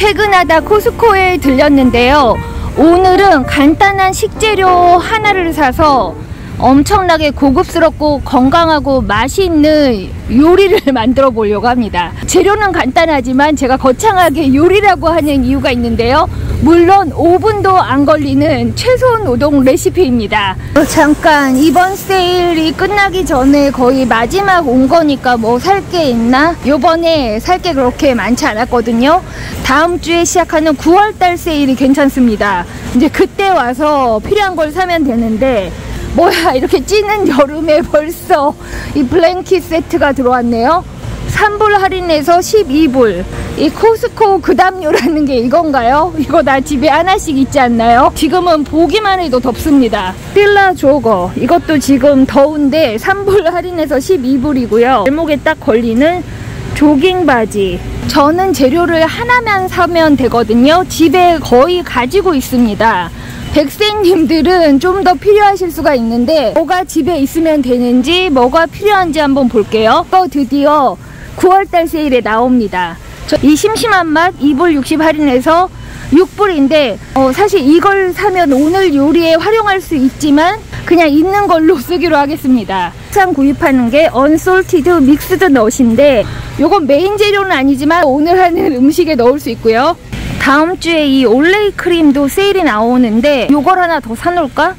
퇴근하다 코스코에 들렸는데요. 오늘은 간단한 식재료 하나를 사서 엄청나게 고급스럽고 건강하고 맛있는 요리를 만들어 보려고 합니다. 재료는 간단하지만 제가 거창하게 요리라고 하는 이유가 있는데요. 물론 5분도 안 걸리는 최소 노동 레시피입니다. 어, 잠깐 이번 세일이 끝나기 전에 거의 마지막 온 거니까 뭐 살 게 있나? 요번에 살 게 그렇게 많지 않았거든요. 다음 주에 시작하는 9월달 세일이 괜찮습니다. 이제 그때 와서 필요한 걸 사면 되는데 뭐야 이렇게 찌는 여름에 벌써 이 블랭킷 세트가 들어왔네요. 3불 할인해서 12불. 이 코스코 그담요라는 게 이건가요? 이거 나 집에 하나씩 있지 않나요? 지금은 보기만 해도 덥습니다. 필라 조거. 이것도 지금 더운데 3불 할인해서 12불이고요. 발목에 딱 걸리는 조깅 바지. 저는 재료를 하나만 사면 되거든요. 집에 거의 가지고 있습니다 백세님들은 좀 더 필요하실 수가 있는데 뭐가 집에 있으면 되는지 뭐가 필요한지 한번 볼게요. 또 드디어 9월달 세일에 나옵니다. 이 심심한 맛 2불 60 할인해서 6불인데 어, 사실 이걸 사면 오늘 요리에 활용할 수 있지만 그냥 있는 걸로 쓰기로 하겠습니다. 항상 구입하는 게 unsalted mixed nut인데 요건 메인 재료는 아니지만 오늘 하는 음식에 넣을 수 있고요 다음 주에 이 올레이 크림도 세일이 나오는데 요걸 하나 더 사놓을까?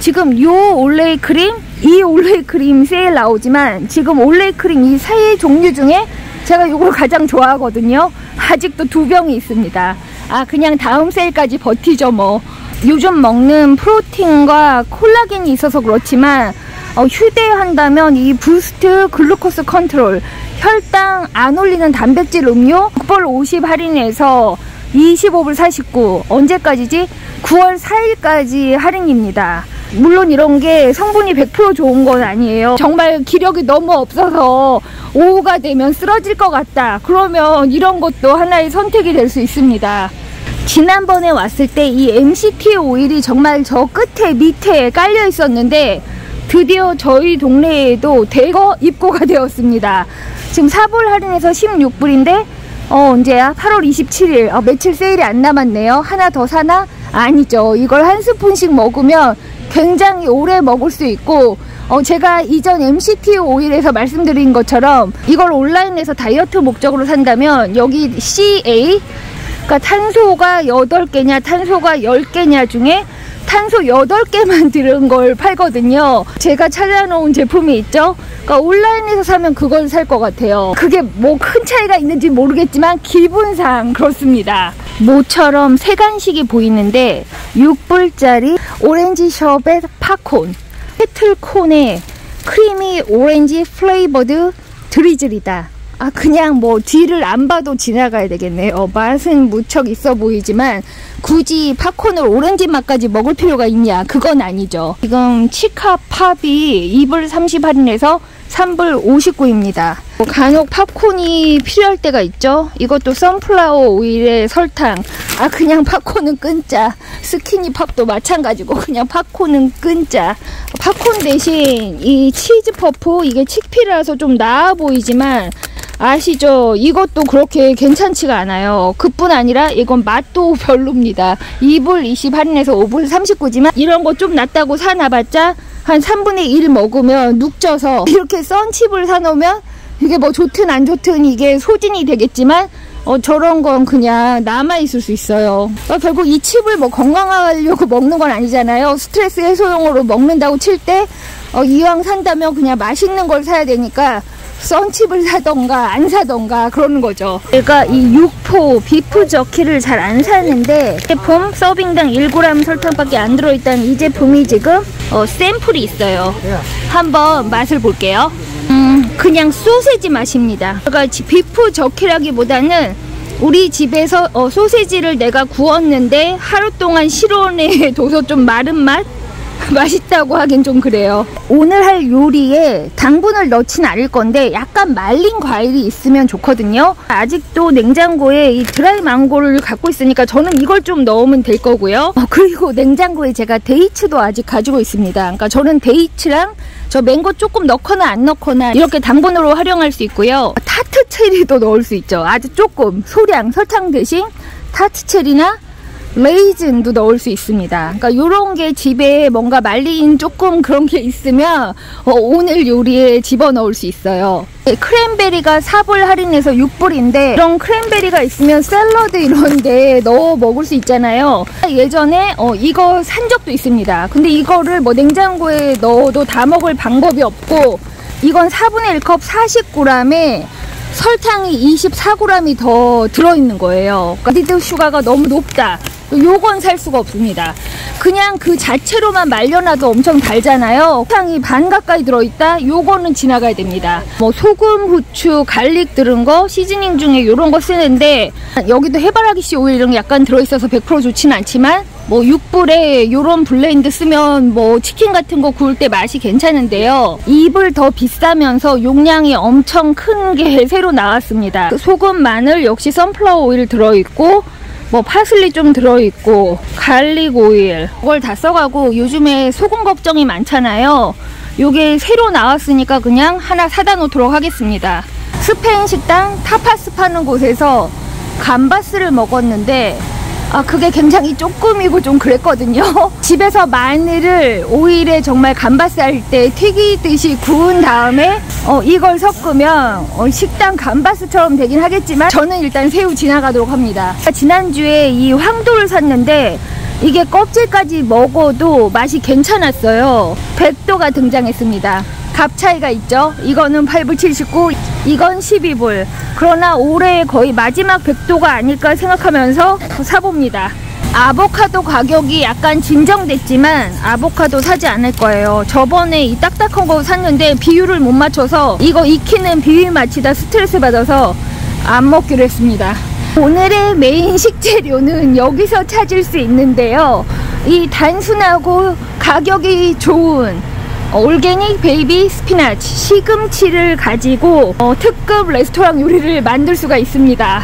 지금 요 올레이 크림, 이 올레이 크림 세일 나오지만 지금 올레이 크림 이 세 종류 중에 제가 요걸 가장 좋아하거든요. 아직도 두 병이 있습니다. 아 그냥 다음 세일까지 버티죠 뭐. 요즘 먹는 프로틴과 콜라겐이 있어서 그렇지만 어, 휴대한다면 이 Boost Glucose Control 혈당 안 올리는 단백질 음료 6불 50 할인해서 25불 49 언제까지지? 9월 4일까지 할인입니다. 물론 이런 게 성분이 100% 좋은 건 아니에요. 정말 기력이 너무 없어서 오후가 되면 쓰러질 것 같다. 그러면 이런 것도 하나의 선택이 될 수 있습니다. 지난번에 왔을 때 이 MCT 오일이 정말 저 끝에 밑에 깔려 있었는데 드디어 저희 동네에도 대거 입고가 되었습니다. 지금 4불 할인해서 16불인데 어 언제야? 8월 27일 어, 며칠 세일이 안 남았네요 하나 더 사나? 아니죠 이걸 한 스푼씩 먹으면 굉장히 오래 먹을 수 있고 어, 제가 이전 MCT 오일에서 말씀드린 것처럼 이걸 온라인에서 다이어트 목적으로 산다면 여기 CA 그러니까 탄소가 8개냐 탄소가 10개냐 중에 탄소 8개만 들은 걸 팔거든요. 제가 찾아놓은 제품이 있죠? 그러니까 온라인에서 사면 그걸 살 것 같아요. 그게 뭐 큰 차이가 있는지 모르겠지만 기분상 그렇습니다. 모처럼 새 간식이 보이는데 6불짜리 orange sherbet popcorn kettle corn에 creamy orange flavored drizzle이다 아 그냥 뭐 뒤를 안 봐도 지나가야 되겠네요. 어, 맛은 무척 있어 보이지만 굳이 팝콘을 오렌지 맛까지 먹을 필요가 있냐? 그건 아니죠. 지금 치카 팝이 2불 30 할인해서 3불 59입니다. 뭐 간혹 팝콘이 필요할 때가 있죠. 이것도 sunflower oil에 설탕. 아 그냥 팝콘은 끊자. SkinnyPop도 마찬가지고 그냥 팝콘은 끊자. 팝콘 대신 이 cheese puff 이게 chickpea라서 좀 나아 보이지만 아시죠? 이것도 그렇게 괜찮지가 않아요. 그뿐 아니라 이건 맛도 별로입니다. 2불 20 할인해서 5불 39지만 이런 거 좀 낫다고 사놔봤자 한 3분의 1 먹으면 눅져서 이렇게 썬칩을 사놓으면 이게 뭐 좋든 안 좋든 이게 소진이 되겠지만 어, 저런 건 그냥 남아있을 수 있어요. 어, 결국 이 칩을 뭐 건강하려고 먹는 건 아니잖아요. 스트레스 해소용으로 먹는다고 칠 때, 어, 이왕 산다면 그냥 맛있는 걸 사야 되니까, 썬칩을 사던가 안 사던가 그러는 거죠. 제가 이 육포 비프 저키를 잘 안 사는데 제품 서빙당 1g 설탕밖에 안 들어있다는 이 제품이 지금 어, 샘플이 있어요. 한번 맛을 볼게요. 음 그냥 소세지 맛입니다. 제가 beef jerky라기보다는 우리 집에서 어, 소세지를 내가 구웠는데 하루 동안 실온에 둬서 좀 마른 맛 맛있다고 하긴 좀 그래요. 오늘 할 요리에 당분을 넣진 않을 건데 약간 말린 과일이 있으면 좋거든요. 아직도 냉장고에 이 드라이 망고를 갖고 있으니까 저는 이걸 좀 넣으면 될 거고요. 어, 그리고 냉장고에 제가 dates도 아직 가지고 있습니다. 그러니까 저는 dates랑 저 맹고 조금 넣거나 안 넣거나 이렇게 당분으로 활용할 수 있고요. tart cherry도 넣을 수 있죠. 아주 조금 소량 설탕 대신 tart cherry나 raisin도 넣을 수 있습니다. 그러니까 이런 게 집에 뭔가 말린 조금 그런 게 있으면 어, 오늘 요리에 집어넣을 수 있어요. 네, 크랜베리가 4불 할인해서 6불인데 이런 크랜베리가 있으면 샐러드 이런 데 넣어 먹을 수 있잖아요. 예전에 어, 이거 산 적도 있습니다. 근데 이거를 뭐 냉장고에 넣어도 다 먹을 방법이 없고 이건 4분의 1컵 40g에 설탕이 24g이 더 들어있는 거예요. 그러니까 리드 슈가가 너무 높다. 요건 살 수가 없습니다. 그냥 그 자체로만 말려놔도 엄청 달잖아요. 당이 반 가까이 들어있다? 요거는 지나가야 됩니다. 뭐 소금, 후추, garlic 들은 거, seasoning 중에 요런 거 쓰는데 여기도 해바라기씨 오일 이런 게 약간 들어있어서 100% 좋진 않지만 뭐 6불에 요런 blend 쓰면 뭐 치킨 같은 거 구울 때 맛이 괜찮은데요. 2불 더 비싸면서 용량이 엄청 큰 게 새로 나왔습니다. 소금, 마늘 역시 sunflower oil 들어있고 뭐 파슬리 좀 들어있고 garlic oil 그걸 다 써가고 요즘에 소금 걱정이 많잖아요. 요게 새로 나왔으니까 그냥 하나 사다 놓도록 하겠습니다. 스페인 식당 타파스 파는 곳에서 감바스를 먹었는데 아 그게 굉장히 조금이고 좀 그랬거든요. 집에서 마늘을 오일에 정말 감바스 할때 튀기듯이 구운 다음에 어, 이걸 섞으면 어, 식당 감바스처럼 되긴 하겠지만 저는 일단 새우 지나가도록 합니다. 지난주에 이 황도를 샀는데 이게 껍질까지 먹어도 맛이 괜찮았어요. 백도가 등장했습니다 값 차이가 있죠. 이거는 8불 79 이건 12불. 그러나 올해 거의 마지막 백도가 아닐까 생각하면서 사봅니다. 아보카도 가격이 약간 진정됐지만 아보카도 사지 않을 거예요. 저번에 이 딱딱한 거 샀는데 비율을 못 맞춰서 이거 익히는 비율 맞히다 스트레스 받아서 안 먹기로 했습니다. 오늘의 메인 식재료는 여기서 찾을 수 있는데요. 이 단순하고 가격이 좋은 organic baby spinach 시금치를 가지고 어, 특급 레스토랑 요리를 만들 수가 있습니다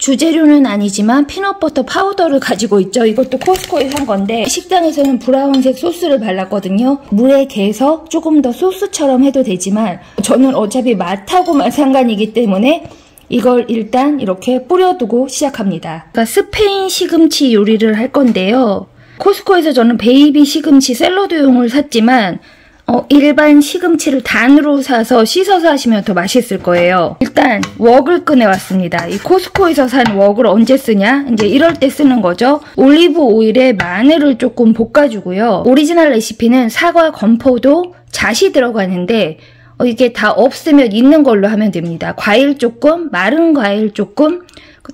주재료는 아니지만 peanut butter powder를 가지고 있죠. 이것도 Costco에 산 건데 식당에서는 브라운색 소스를 발랐거든요. 물에 개서 조금 더 소스처럼 해도 되지만 저는 어차피 맛하고만 상관이기 때문에 이걸 일단 이렇게 뿌려두고 시작합니다. 그러니까 스페인 시금치 요리를 할 건데요. Costco에서 저는 베이비 시금치 샐러드용을 샀지만 어, 일반 시금치를 단으로 사서 씻어서 하시면 더 맛있을 거예요. 일단 웍을 꺼내왔습니다. 이 Costco에서 산 웍을 언제 쓰냐? 이제 이럴 때 쓰는 거죠. 올리브 오일에 마늘을 조금 볶아주고요. 오리지널 레시피는 사과, 건포도, 잣이 들어가는데 어, 이게 다 없으면 있는 걸로 하면 됩니다. 과일 조금, 마른 과일 조금,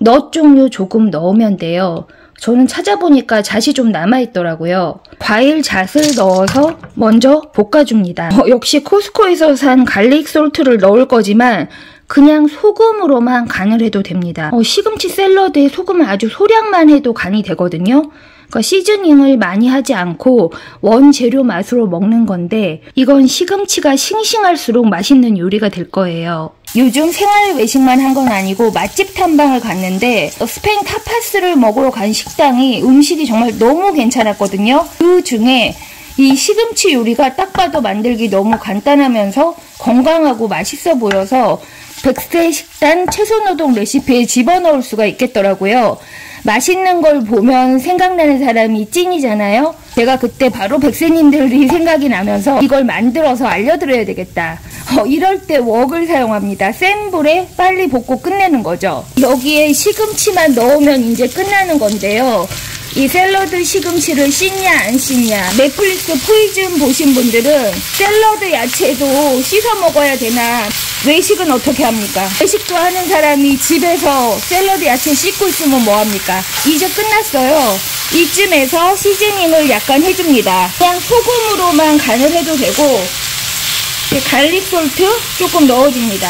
넛 종류 조금 넣으면 돼요. 저는 찾아보니까 잣이 좀 남아있더라고요. 과일 잣을 넣어서 먼저 볶아줍니다. 어, 역시 Costco에서 산 garlic salt를 넣을 거지만 그냥 소금으로만 간을 해도 됩니다. 어, 시금치 샐러드에 소금을 아주 소량만 해도 간이 되거든요. 그러니까 seasoning을 많이 하지 않고 원재료 맛으로 먹는 건데 이건 시금치가 싱싱할수록 맛있는 요리가 될 거예요. 요즘 생활 외식만 한 건 아니고 맛집 탐방을 갔는데 스페인 타파스를 먹으러 간 식당이 음식이 정말 너무 괜찮았거든요. 그 중에 이 시금치 요리가 딱 봐도 만들기 너무 간단하면서 건강하고 맛있어 보여서 백세 식단 채소노동 레시피에 집어넣을 수가 있겠더라고요. 맛있는 걸 보면 생각나는 사람이 찐이잖아요. 제가 그때 바로 백세님들이 생각이 나면서 이걸 만들어서 알려드려야 되겠다. 어, 이럴 때 웍을 사용합니다. 센 불에 빨리 볶고 끝내는 거죠. 여기에 시금치만 넣으면 이제 끝나는 건데요. 이 샐러드 시금치를 씻냐 안 씻냐 넷플릭스 포이즌 보신 분들은 샐러드 야채도 씻어 먹어야 되나 외식은 어떻게 합니까? 외식도 하는 사람이 집에서 샐러드 야채 씻고 있으면 뭐합니까? 이제 끝났어요. 이쯤에서 seasoning을 약간 해줍니다. 그냥 소금으로만 간을 해도 되고 garlic salt 조금 넣어줍니다.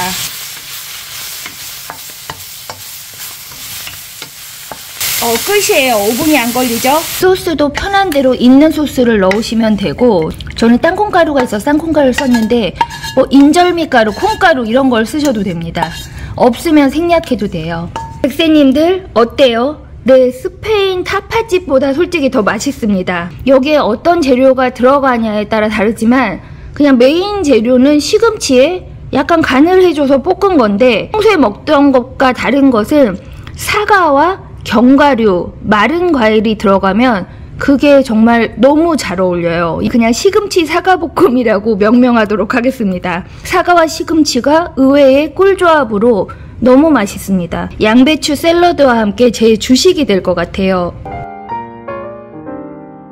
어, 끝이에요. 5분이 안 걸리죠? 소스도 편한 대로 있는 소스를 넣으시면 되고 저는 땅콩가루가 있어 땅콩가루를 썼는데 뭐 인절미가루, 콩가루 이런 걸 쓰셔도 됩니다. 없으면 생략해도 돼요. 백세님들 어때요? 네, 스페인 타파집보다 솔직히 더 맛있습니다. 여기에 어떤 재료가 들어가냐에 따라 다르지만 그냥 메인 재료는 시금치에 약간 간을 해줘서 볶은 건데 평소에 먹던 것과 다른 것은 사과와 견과류, 마른 과일이 들어가면 그게 정말 너무 잘 어울려요. 그냥 시금치 사과볶음이라고 명명하도록 하겠습니다. 사과와 시금치가 의외의 꿀조합으로 너무 맛있습니다. 양배추 샐러드와 함께 제 주식이 될 것 같아요.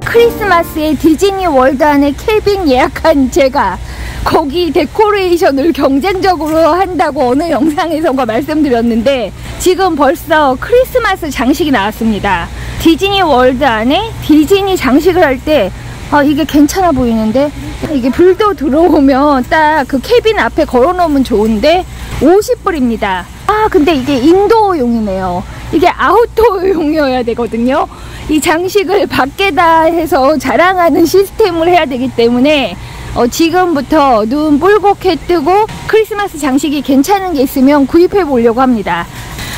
크리스마스에 디즈니 월드 안에 cabin 예약한 제가 거기 decoration을 경쟁적으로 한다고 어느 영상에선가 말씀드렸는데 지금 벌써 크리스마스 장식이 나왔습니다. 디즈니 월드 안에 디즈니 장식을 할때 아, 이게 괜찮아 보이는데 이게 불도 들어오면 딱 그 cabin 앞에 걸어 놓으면 좋은데 50불입니다. 아 근데 이게 인도용이네요. 이게 아웃도어용이어야 되거든요. 이 장식을 밖에다 해서 자랑하는 시스템을 해야 되기 때문에 어, 지금부터 눈 뿔곡해 뜨고 크리스마스 장식이 괜찮은 게 있으면 구입해 보려고 합니다.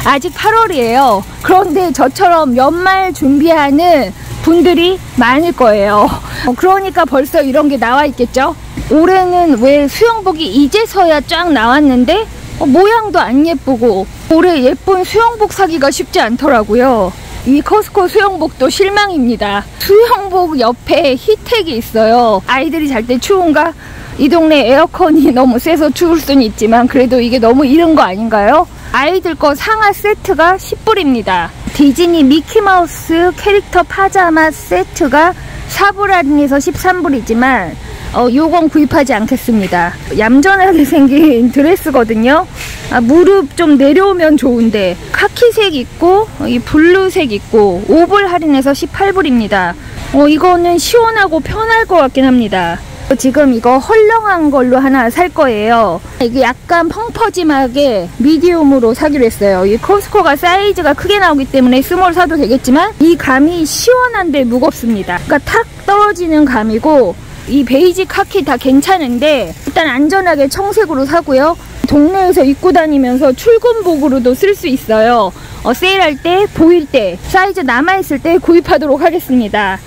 아직 8월이에요. 그런데 저처럼 연말 준비하는 분들이 많을 거예요. 어, 그러니까 벌써 이런 게 나와 있겠죠? 올해는 왜 수영복이 이제서야 쫙 나왔는데 어, 모양도 안 예쁘고 올해 예쁜 수영복 사기가 쉽지 않더라고요. 이 커스코 수영복도 실망입니다. 수영복 옆에 히텍이 있어요. 아이들이 잘 때 추운가? 이 동네 에어컨이 너무 세서 추울 수는 있지만 그래도 이게 너무 이른 거 아닌가요? 아이들 거 상하 세트가 10불입니다. 디즈니 미키마우스 캐릭터 파자마 세트가 4불 할인해서 13불이지만 어, 요건 구입하지 않겠습니다. 얌전하게 생긴 드레스거든요. 아, 무릎 좀 내려오면 좋은데 카키색 있고 이 blue색 있고 5불 할인해서 18불입니다. 어, 이거는 시원하고 편할 것 같긴 합니다. 지금 이거 헐렁한 걸로 하나 살 거예요. 이게 약간 펑퍼짐하게 medium으로 사기로 했어요. 이 코스코가 사이즈가 크게 나오기 때문에 small 사도 되겠지만 이 감이 시원한데 무겁습니다. 그러니까 탁 떨어지는 감이고 이 베이지 카키 다 괜찮은데 일단 안전하게 청색으로 사고요. 동네에서 입고 다니면서 출근복으로도 쓸 수 있어요. 어, 세일할 때, 보일 때, 사이즈 남아있을 때 구입하도록 하겠습니다.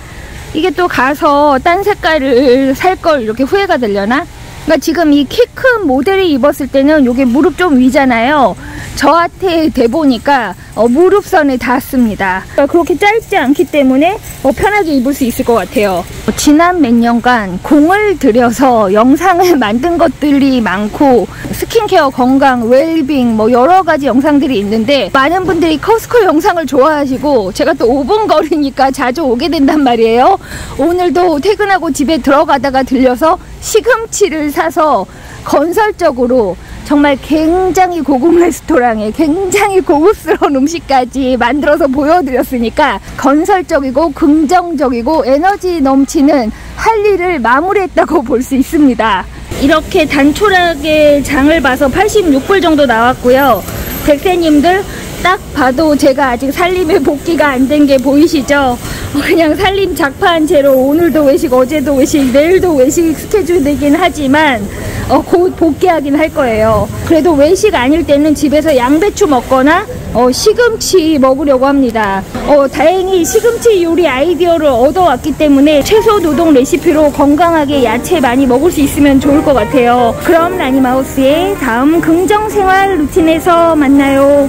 이게 또 가서 딴 색깔을 살 걸 이렇게 후회가 되려나? 그러니까 지금 이 키 큰 모델이 입었을 때는 이게 무릎 좀 위잖아요. 저한테 대보니까 어, 무릎선에 닿습니다. 그러니까 그렇게 짧지 않기 때문에 어, 편하게 입을 수 있을 것 같아요. 어, 지난 몇 년간 공을 들여서 영상을 만든 것들이 많고 스킨케어, 건강, 웰빙 뭐 여러 가지 영상들이 있는데 많은 분들이 커스코 영상을 좋아하시고 제가 또 5분 거리니까 자주 오게 된단 말이에요. 오늘도 퇴근하고 집에 들어가다가 들려서 시금치를 사서 건설적으로 정말 굉장히 고급 레스토랑에 굉장히 고급스러운 음식까지 만들어서 보여드렸으니까 건설적이고 긍정적이고 에너지 넘치는 할 일을 마무리했다고 볼 수 있습니다. 이렇게 단촐하게 장을 봐서 86불 정도 나왔고요. 백세님들 딱 봐도 제가 아직 살림에 복귀가 안 된 게 보이시죠? 그냥 살림 작파한 채로 오늘도 외식, 어제도 외식, 내일도 외식 스케줄되긴 하지만 어, 곧 복귀하긴 할 거예요. 그래도 외식 아닐 때는 집에서 양배추 먹거나 어, 시금치 먹으려고 합니다. 어, 다행히 시금치 요리 아이디어를 얻어왔기 때문에 채소 노동 레시피로 건강하게 야채 많이 먹을 수 있으면 좋을 것 같아요. 그럼 라니마우스의 다음 긍정생활 루틴에서 만나요.